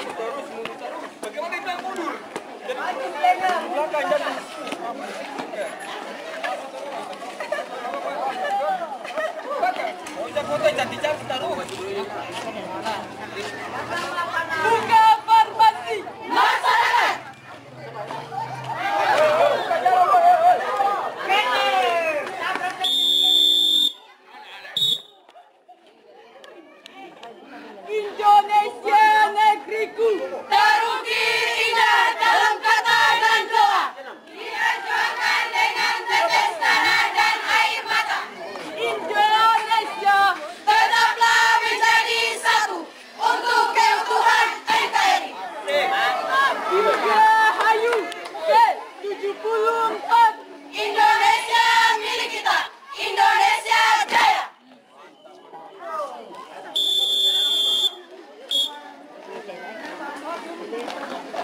terus terus, mundur terus. Bagaimana kita mundur? Jadi belakang jadi. Kota jadi jam terus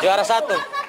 juara satu